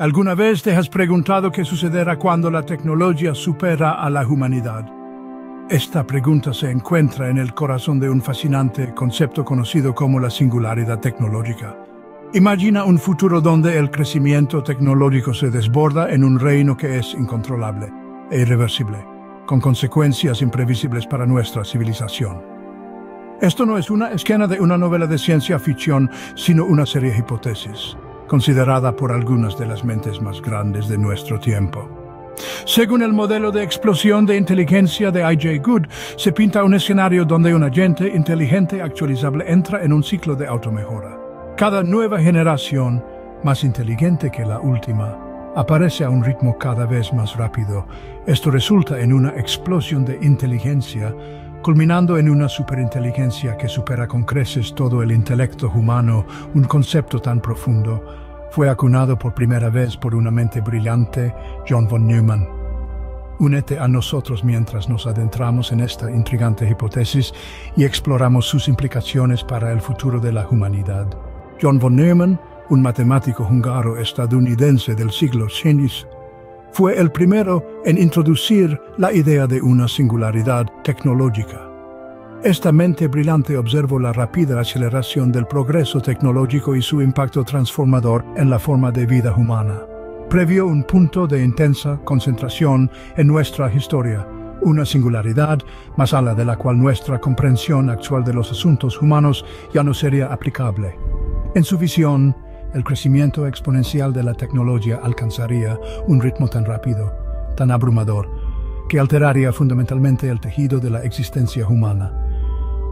¿Alguna vez te has preguntado qué sucederá cuando la tecnología supera a la humanidad? Esta pregunta se encuentra en el corazón de un fascinante concepto conocido como la singularidad tecnológica. Imagina un futuro donde el crecimiento tecnológico se desborda en un reino que es incontrolable e irreversible, con consecuencias imprevisibles para nuestra civilización. Esto no es una esquema de una novela de ciencia ficción, sino una serie de hipótesis considerada por algunas de las mentes más grandes de nuestro tiempo. Según el modelo de explosión de inteligencia de I.J. Good, se pinta un escenario donde un agente inteligente actualizable entra en un ciclo de automejora. Cada nueva generación, más inteligente que la última, aparece a un ritmo cada vez más rápido. Esto resulta en una explosión de inteligencia culminando en una superinteligencia que supera con creces todo el intelecto humano, un concepto tan profundo, fue acunado por primera vez por una mente brillante, John von Neumann. Únete a nosotros mientras nos adentramos en esta intrigante hipótesis y exploramos sus implicaciones para el futuro de la humanidad. John von Neumann, un matemático húngaro estadounidense del siglo XX, fue el primero en introducir la idea de una singularidad tecnológica. Esta mente brillante observó la rápida aceleración del progreso tecnológico y su impacto transformador en la forma de vida humana. Previó un punto de intensa concentración en nuestra historia, una singularidad más allá de la cual nuestra comprensión actual de los asuntos humanos ya no sería aplicable. En su visión, el crecimiento exponencial de la tecnología alcanzaría un ritmo tan rápido, tan abrumador, que alteraría fundamentalmente el tejido de la existencia humana.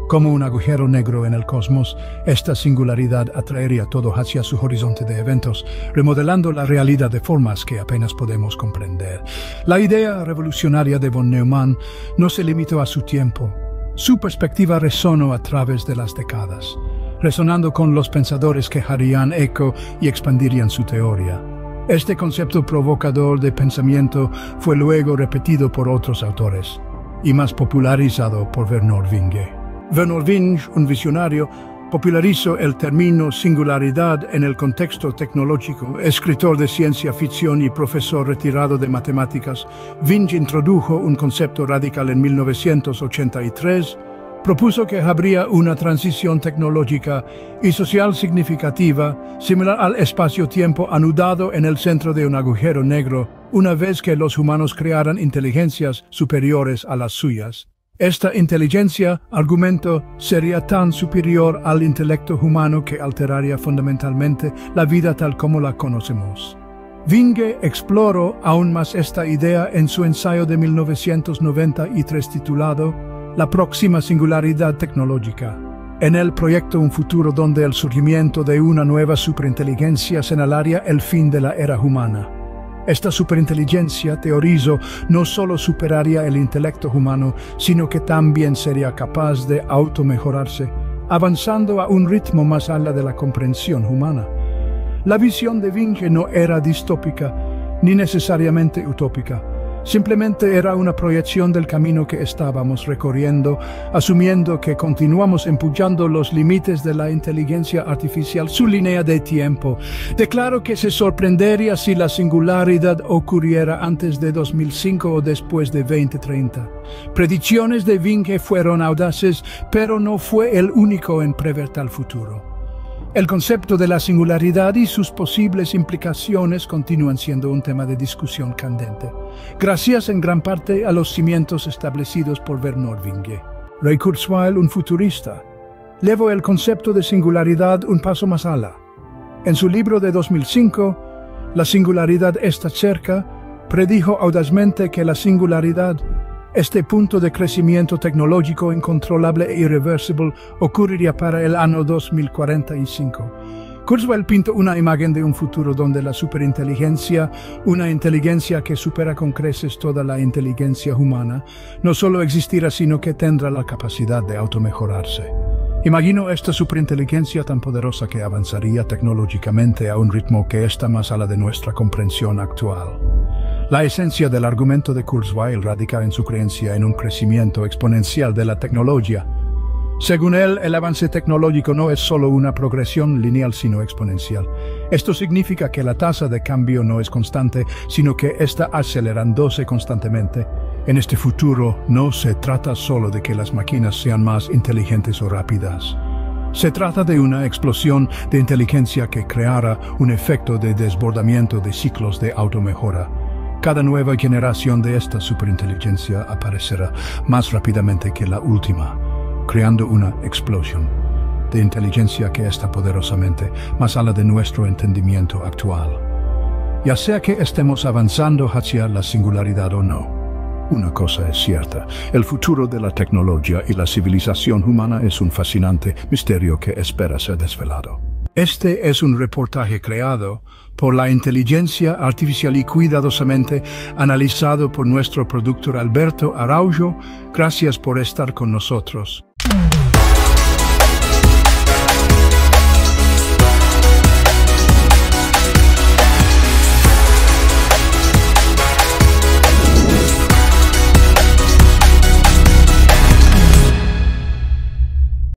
Como un agujero negro en el cosmos, esta singularidad atraería todo hacia su horizonte de eventos, remodelando la realidad de formas que apenas podemos comprender. La idea revolucionaria de von Neumann no se limitó a su tiempo. Su perspectiva resonó a través de las décadas resonando con los pensadores que harían eco y expandirían su teoría. Este concepto provocador de pensamiento fue luego repetido por otros autores, y más popularizado por Bernard Vinge. Bernard Vinge, un visionario, popularizó el término singularidad en el contexto tecnológico. Escritor de ciencia ficción y profesor retirado de matemáticas, Vinge introdujo un concepto radical en 1983 propuso que habría una transición tecnológica y social significativa similar al espacio-tiempo anudado en el centro de un agujero negro una vez que los humanos crearan inteligencias superiores a las suyas. Esta inteligencia, argumento, sería tan superior al intelecto humano que alteraría fundamentalmente la vida tal como la conocemos. Vinge exploró aún más esta idea en su ensayo de 1993 titulado la próxima singularidad tecnológica. En el proyecto un futuro donde el surgimiento de una nueva superinteligencia señalaría el fin de la era humana. Esta superinteligencia, teorizo, no solo superaría el intelecto humano, sino que también sería capaz de automejorarse, avanzando a un ritmo más allá de la comprensión humana. La visión de Vinge no era distópica, ni necesariamente utópica Simplemente era una proyección del camino que estábamos recorriendo, asumiendo que continuamos empujando los límites de la inteligencia artificial, su línea de tiempo. Declaro que se sorprendería si la singularidad ocurriera antes de 2005 o después de 2030. Predicciones de Vinge fueron audaces, pero no fue el único en prever tal futuro. El concepto de la singularidad y sus posibles implicaciones continúan siendo un tema de discusión candente, gracias en gran parte a los cimientos establecidos por Bernard Vinge. Ray Kurzweil, un futurista, llevó el concepto de singularidad un paso más allá. En su libro de 2005, La singularidad está cerca, predijo audazmente que la singularidad este punto de crecimiento tecnológico incontrolable e irreversible ocurriría para el año 2045. Kurzweil pintó una imagen de un futuro donde la superinteligencia, una inteligencia que supera con creces toda la inteligencia humana, no solo existirá sino que tendrá la capacidad de automejorarse. Imagino esta superinteligencia tan poderosa que avanzaría tecnológicamente a un ritmo que está más allá de nuestra comprensión actual. La esencia del argumento de Kurzweil radica en su creencia en un crecimiento exponencial de la tecnología. Según él, el avance tecnológico no es solo una progresión lineal, sino exponencial. Esto significa que la tasa de cambio no es constante, sino que está acelerándose constantemente. En este futuro no se trata solo de que las máquinas sean más inteligentes o rápidas. Se trata de una explosión de inteligencia que creará un efecto de desbordamiento de ciclos de automejora. Cada nueva generación de esta superinteligencia aparecerá más rápidamente que la última creando una explosión de inteligencia que está poderosamente más allá de nuestro entendimiento actual. Ya sea que estemos avanzando hacia la singularidad o no, una cosa es cierta, el futuro de la tecnología y la civilización humana es un fascinante misterio que espera ser desvelado. Este es un reportaje creado por la inteligencia artificial y cuidadosamente analizado por nuestro productor Alberto Araujo. Gracias por estar con nosotros.